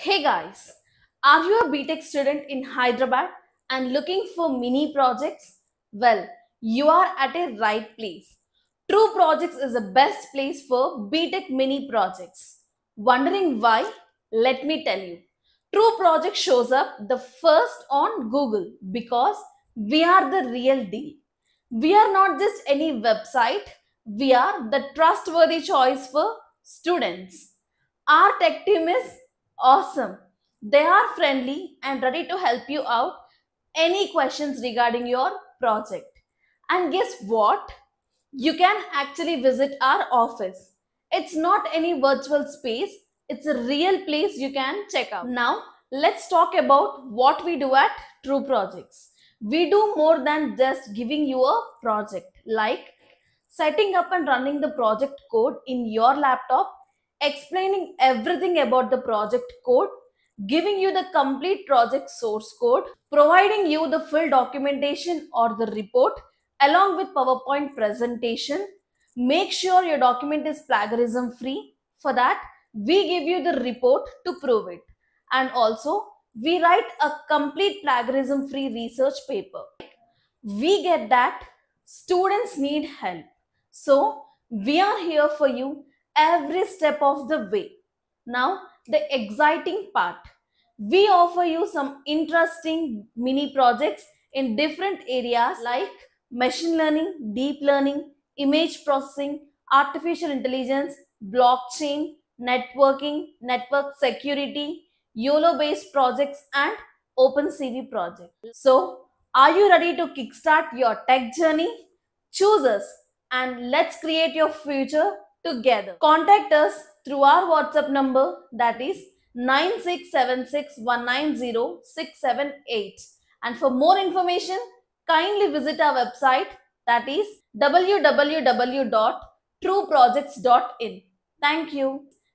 Hey guys, are you a BTech student in Hyderabad and looking for mini projects? Well, you are at a right place. Tru Projects is the best place for BTech mini projects. Wondering why? Let me tell you. Tru Project shows up the first on Google because we are the real deal. We are not just any website, we are the trustworthy choice for students. Our tech team is awesome. They are friendly and ready to help you out any questions regarding your project. And guess what? You can actually visit our office. It's not any virtual space, it's a real place you can check out. Now, let's talk about what we do at Tru Projects. We do more than just giving you a project, like setting up and running the project code in your laptop, explaining everything about the project code, giving you the complete project source code, providing you the full documentation or the report along with PowerPoint presentation. Make sure your document is plagiarism free. For that, we give you the report to prove it. And also, we write a complete plagiarism free research paper. We get that students need help. So, we are here for you every step of the way. Now, the exciting part. We offer you some interesting mini projects in different areas like machine learning, deep learning, image processing, artificial intelligence, blockchain, networking, network security, YOLO based projects, and OpenCV project. So, are you ready to kickstart your tech journey? Choose us and let's create your future together. Contact us through our WhatsApp number that is 96761906678. And for more information, kindly visit our website that is www.truprojects.in. Thank you.